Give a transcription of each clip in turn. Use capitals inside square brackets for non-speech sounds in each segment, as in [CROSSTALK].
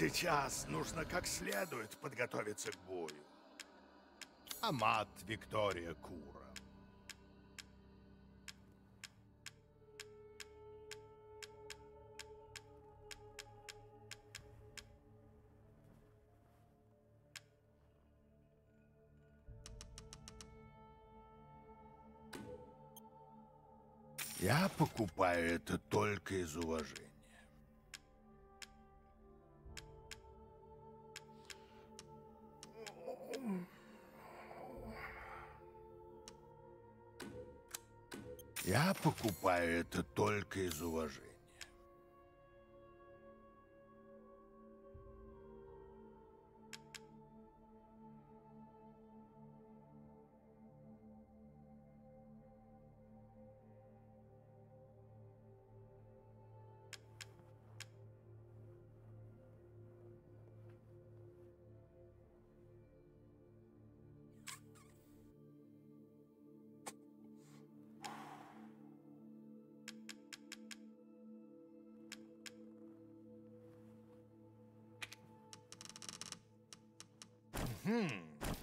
Сейчас нужно как следует подготовиться к бою. Амат Виктория Кура. Я покупаю это только из уважения. Я покупаю это только из уважения.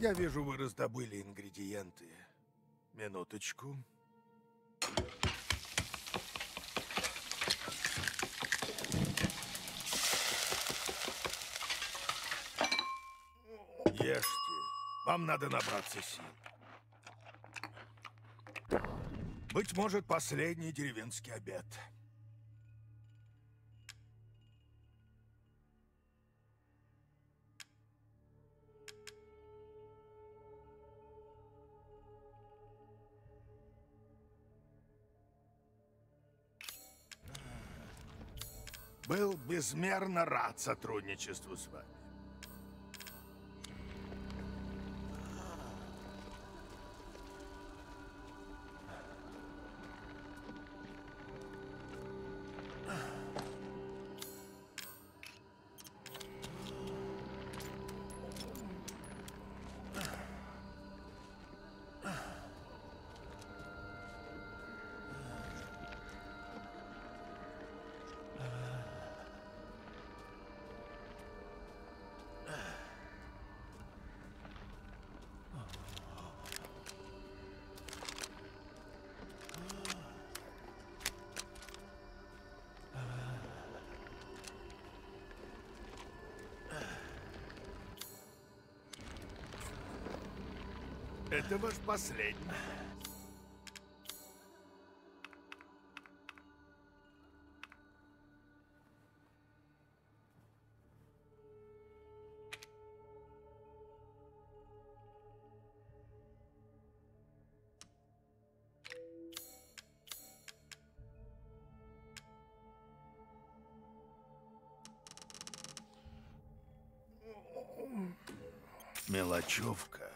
Я вижу, вы раздобыли ингредиенты. Минуточку. Ешьте. Вам надо набраться сил. Быть может, последний деревенский обед. Был безмерно рад сотрудничеству с вами. Это ваш последний. Мелочевка.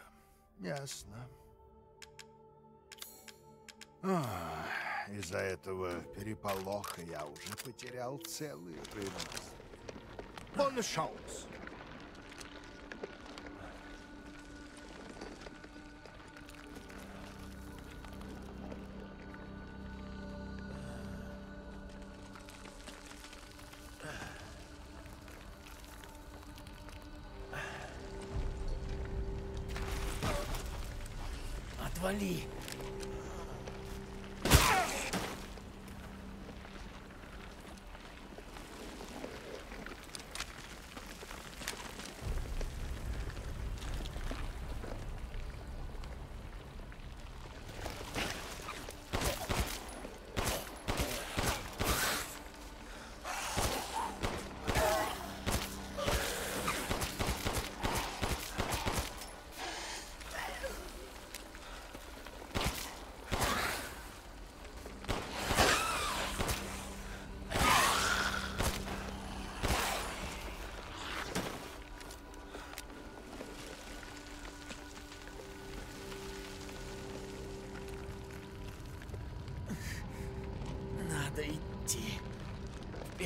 Ясно. Из-за этого переполоха я уже потерял целый рынок. Bonne chance.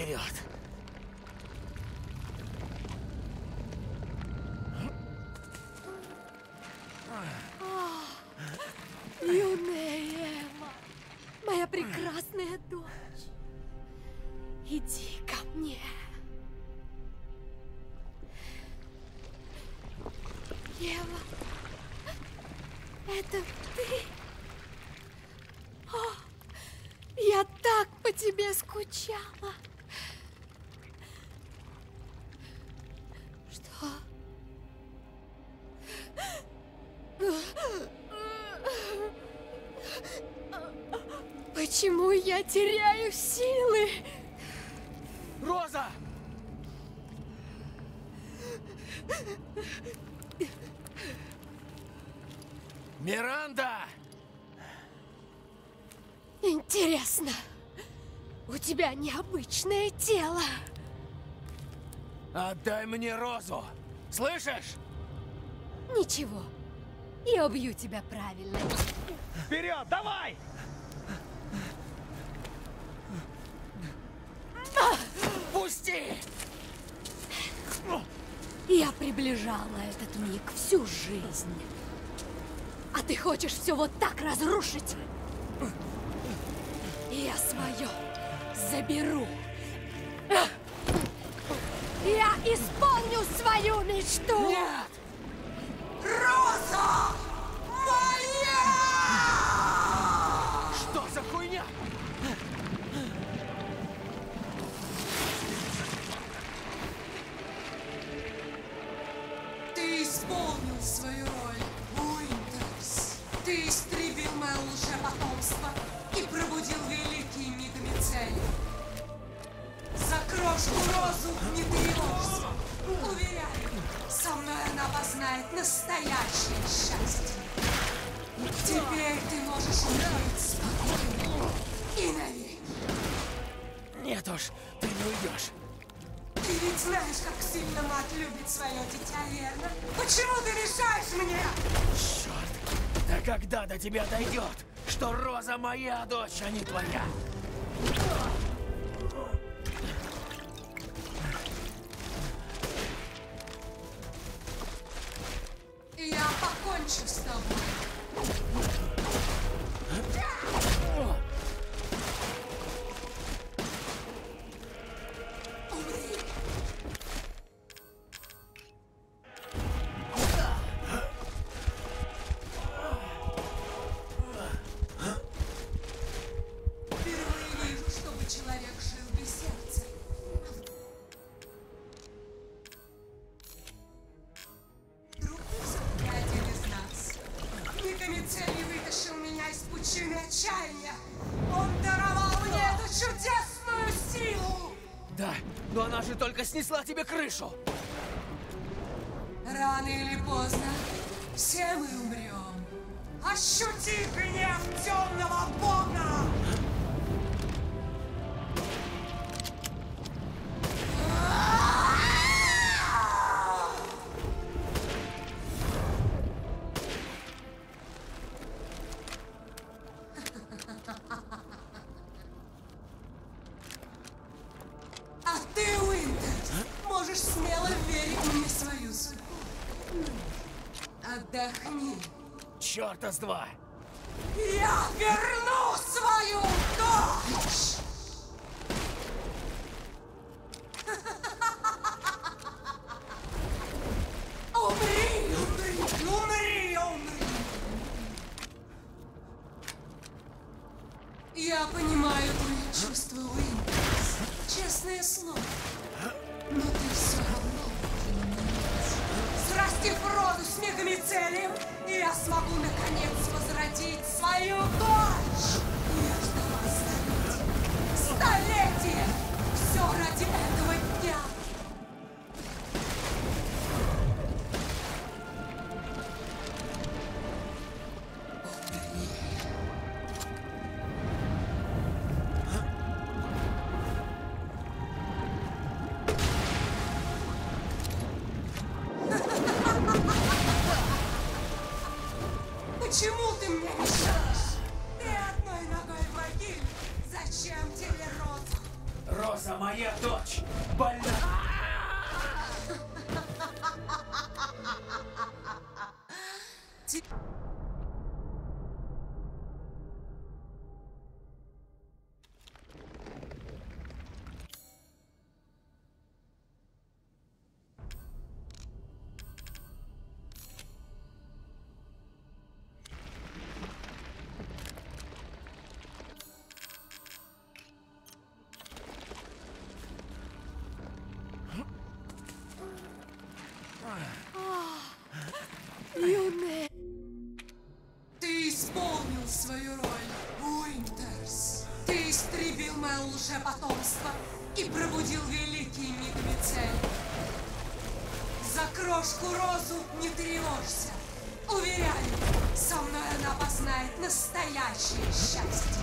вперед. Моя прекрасная дочь, иди ко мне. Ева, это ты? Я так по тебе скучала. Я теряю силы? Роза! Миранда! Интересно, у тебя необычное тело. Отдай мне Розу! Слышишь? Ничего, я убью тебя правильно. Вперед, давай! Пусти! Я приближала этот миг всю жизнь. А ты хочешь все вот так разрушить? Я свое заберу. Я исполню свою мечту! Нет! Розу не тревожься. Уверяю, со мной она познает настоящее счастье. Теперь ты можешь умереть спокойно и навеки. Нет уж, ты не уйдешь. Ты ведь знаешь, как сильно мать любит свое дитя, верно? Почему ты мешаешь мне? Черт! Да когда до тебя дойдет, что Роза моя дочь, а не твоя? Я покончу с тобой. Снесла тебе крышу. Рано или поздно все мы умрем. Ощути гнев темного бога! Черта с два. Я верну parti. Ти- лжепотомство и пробудил великий миг Мицель. За крошку розу не тревожься. Уверяю, со мной она познает настоящее счастье.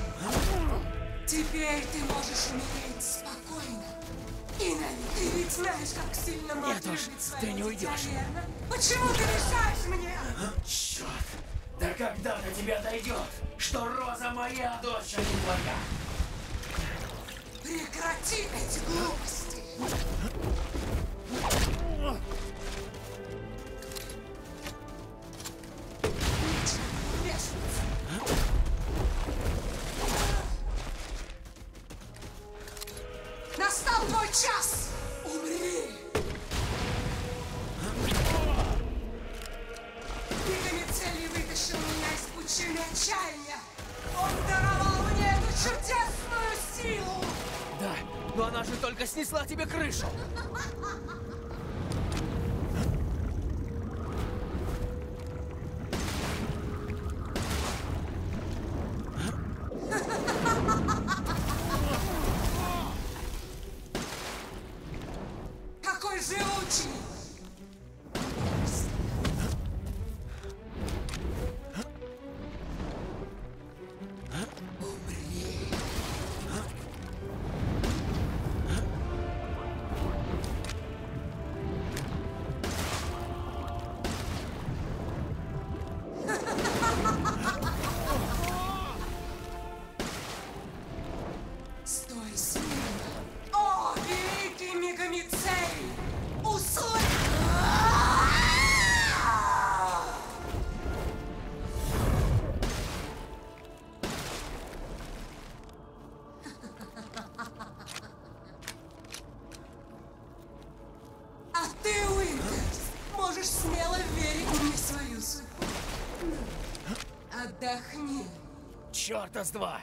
Теперь ты можешь умереть спокойно. И на ты ведь знаешь, как сильно мать Нет уж, ты не уйдешь. верно? Почему ты мешаешь мне? Черт! Да когда до тебя дойдет, что Роза моя дочь, а не твоя? Прекрати эти глупости! Снесла Стой смирно! О, великий Мегамицей! Услышь! А ты, Уинтерс, можешь смело верить мне свою судьбу. Отдохни. Черта с два.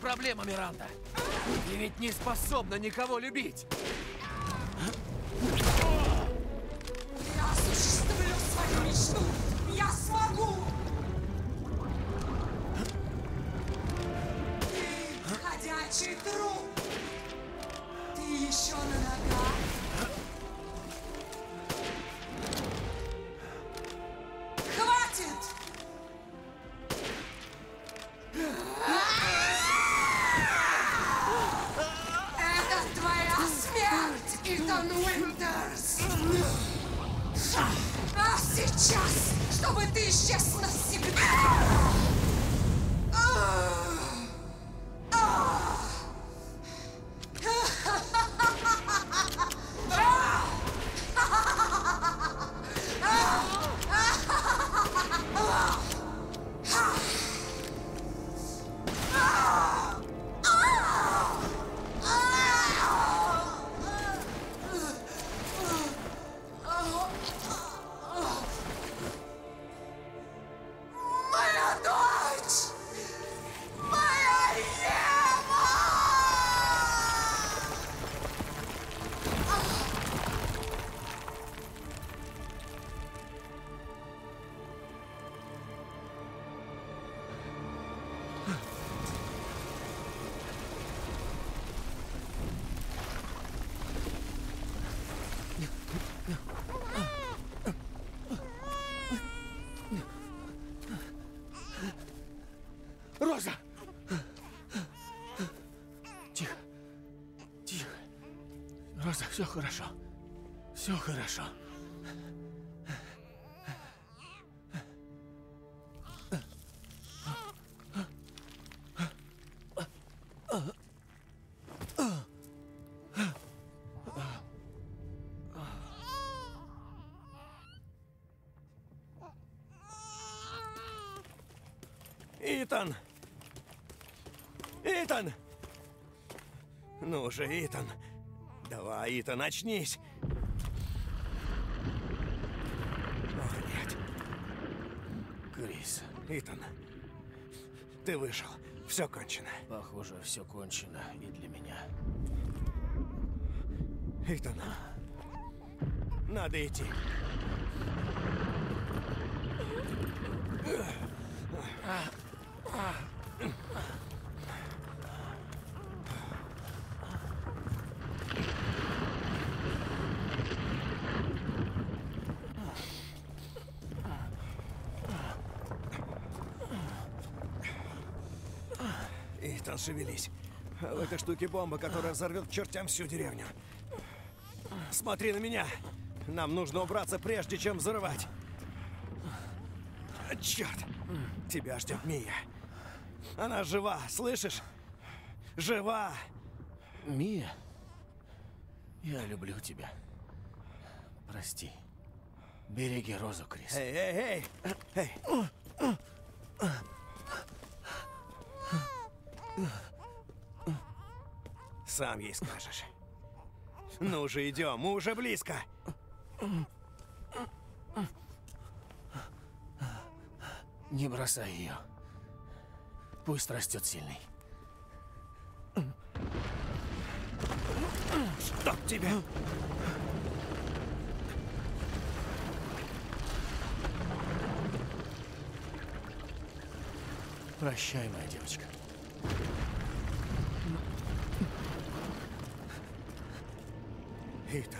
Проблема, Миранда? Ты ведь не способна никого любить. Все хорошо. Все хорошо. Итан! Итан! Ну же, Итан! Давай, Итан, очнись! О, нет. Крис, Итан, ты вышел. Все кончено. похоже, все кончено и для меня. Итан, надо идти. Итан, шевелись. В этой штуке бомба, которая взорвет чертям всю деревню. Смотри на меня. Нам нужно убраться, прежде чем взрывать. Черт! Тебя ждет Мия. Она жива, слышишь? Жива! Мия, я люблю тебя. Прости. Береги Розу, Крис. Эй, эй, эй! Эй! Сам ей скажешь. Ну же, идем, мы уже близко. Не бросай ее. Пусть растет сильный. Чтоб тебя! Прощай, моя девочка. Итан. Роза!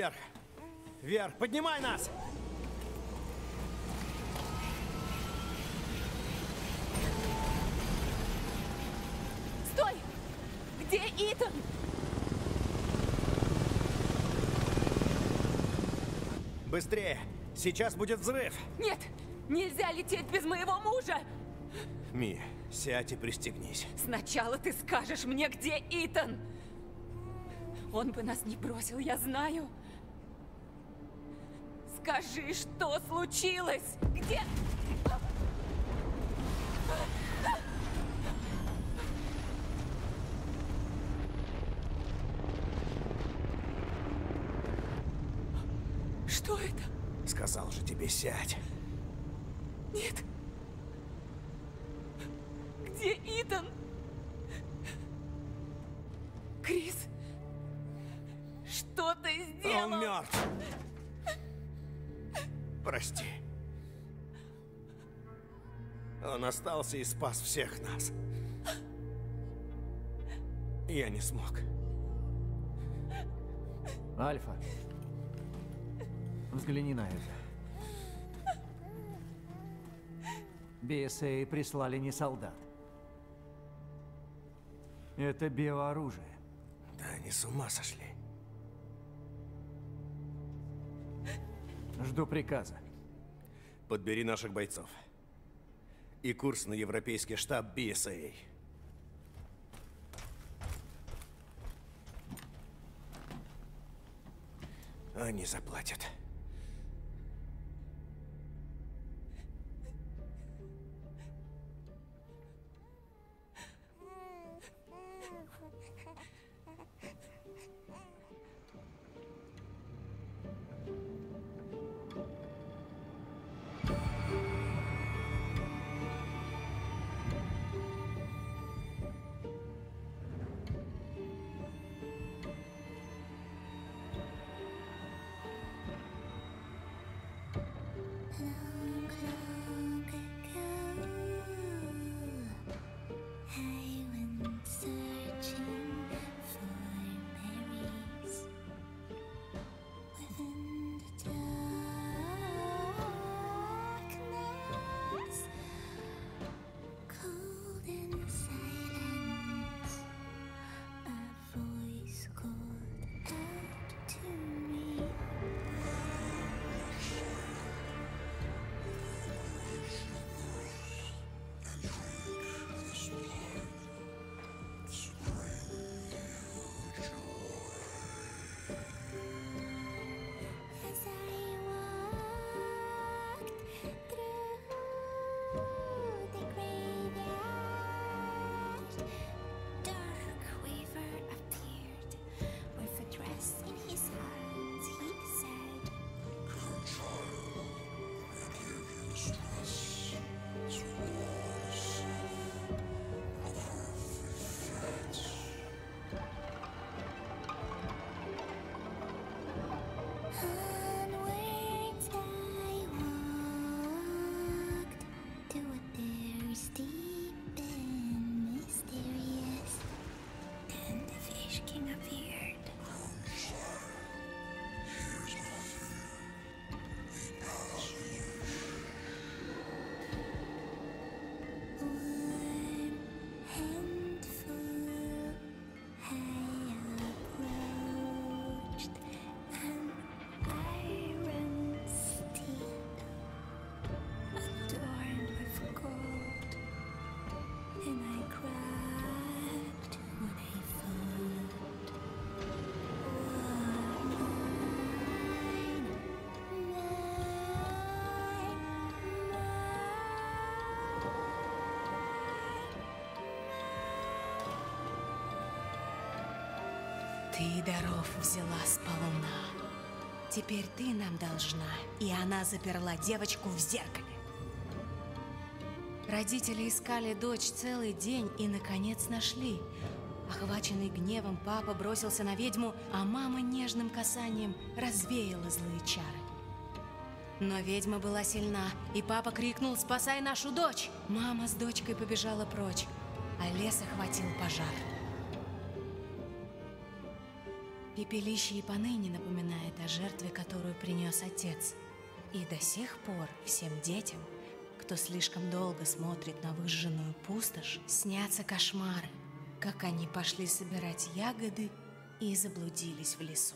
Вверх! Вверх! Поднимай нас! Стой! Где Итан? Быстрее! Сейчас будет взрыв! Нет! Нельзя лететь без моего мужа! Ми, сядь и пристегнись. Сначала ты скажешь мне, где Итан! Он бы нас не бросил, я знаю. Скажи, что случилось? Где... Что это? Сказал же тебе сядь. Нет. Где Итан? Остался и спас всех нас. Я не смог. Альфа. Взгляни на это. BSA прислали не солдат. Это биооружие. Да они с ума сошли. Жду приказа. Подбери наших бойцов и курс на европейский штаб BSA. Они заплатят. Ты даров взяла сполна. Теперь ты нам должна. И она заперла девочку в зеркале. Родители искали дочь целый день и, наконец, нашли. Охваченный гневом, папа бросился на ведьму, а мама нежным касанием развеяла злые чары. Но ведьма была сильна, и папа крикнул «Спасай нашу дочь!». Мама с дочкой побежала прочь, а лес охватил пожар. Пепелище и поныне напоминает о жертве, которую принес отец. И до сих пор всем детям, кто слишком долго смотрит на выжженную пустошь, снятся кошмары, как они пошли собирать ягоды и заблудились в лесу.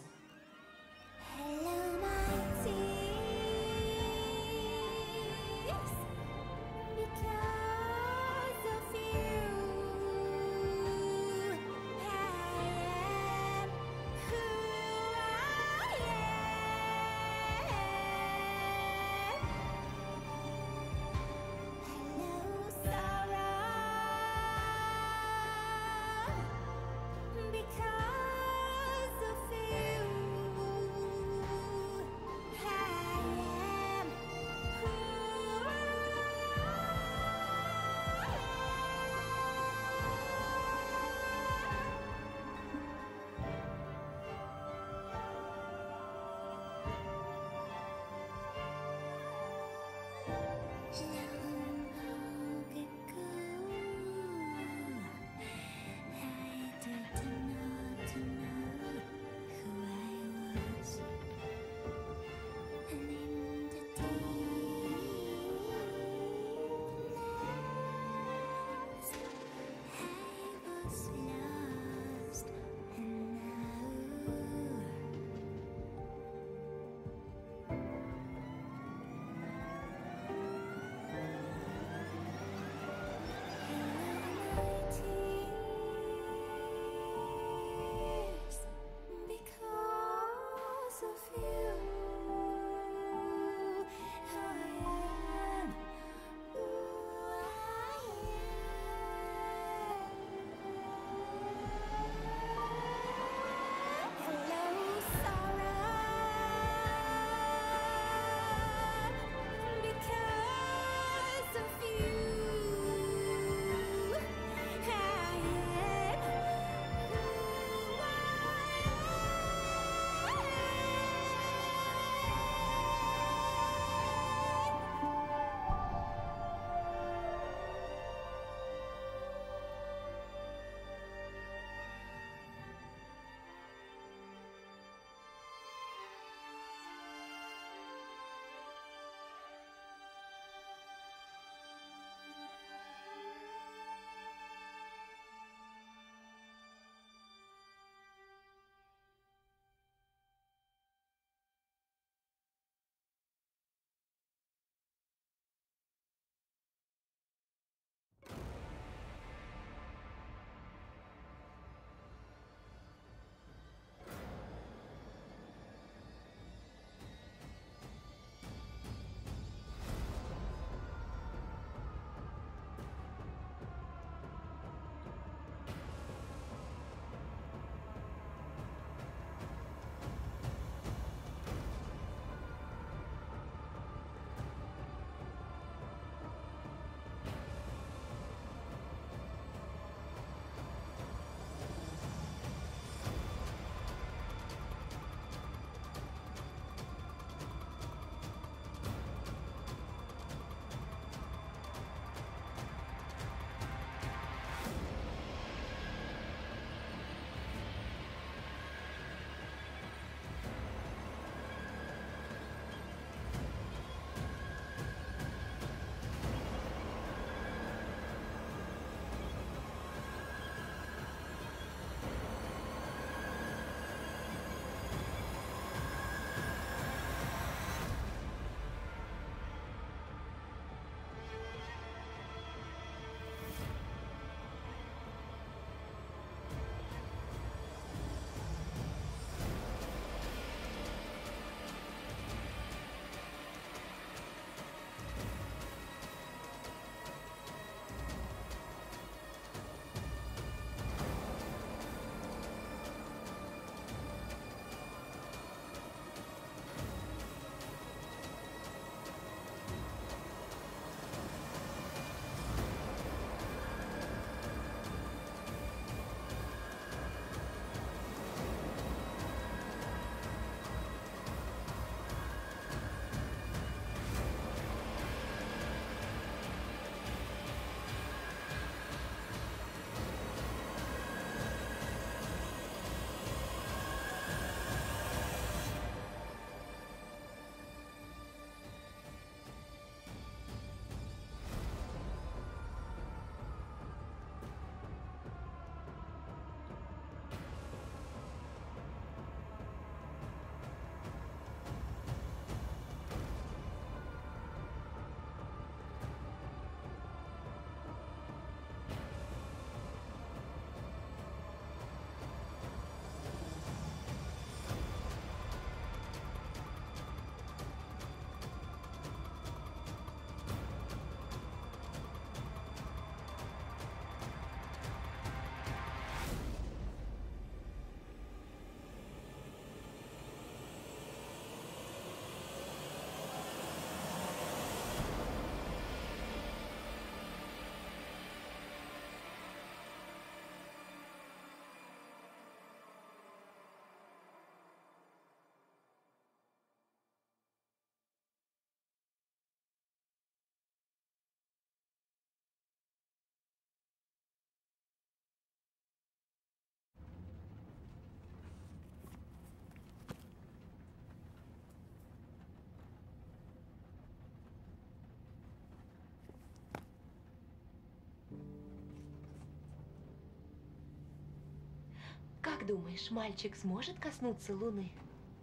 Как думаешь, мальчик сможет коснуться Луны?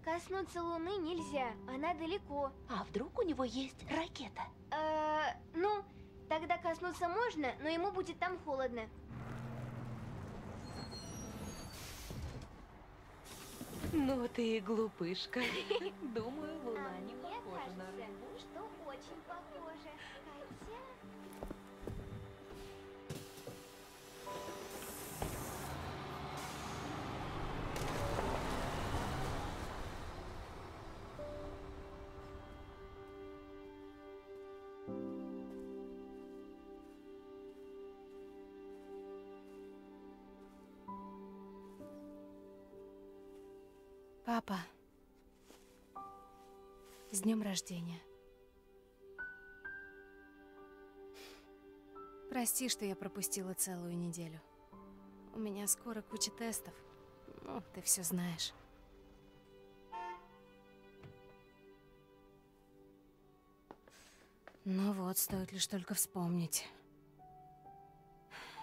Коснуться Луны нельзя, она далеко. А вдруг у него есть ракета? Э, ну, тогда коснуться можно, но ему будет там холодно. Ну ты и глупышка. [LAUGHS] Думаю, рождения. Прости, что я пропустила целую неделю. У меня скоро куча тестов. Ну, ты все знаешь. Ну вот, стоит лишь только вспомнить.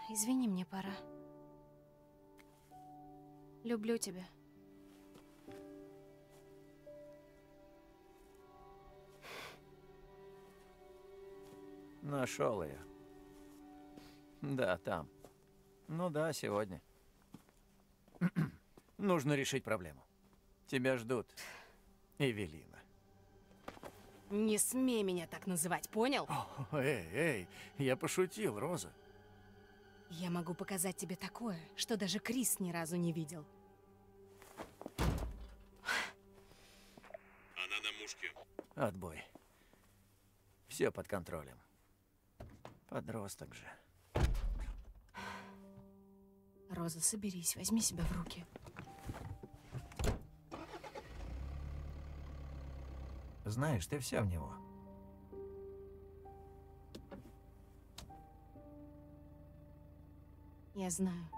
Извини, мне пора. Люблю тебя. Нашел ее. Да, там. Ну да, сегодня. [CLEARS THROAT] Нужно решить проблему. Тебя ждут. Эвелина. Не смей меня так называть, понял? О, эй, эй, я пошутил, Роза. Я могу показать тебе такое, что даже Крис ни разу не видел. Она на мушке. Отбой. Все под контролем. Подросток же. Роза, соберись, возьми себя в руки. Знаешь, ты вся в него. Я знаю.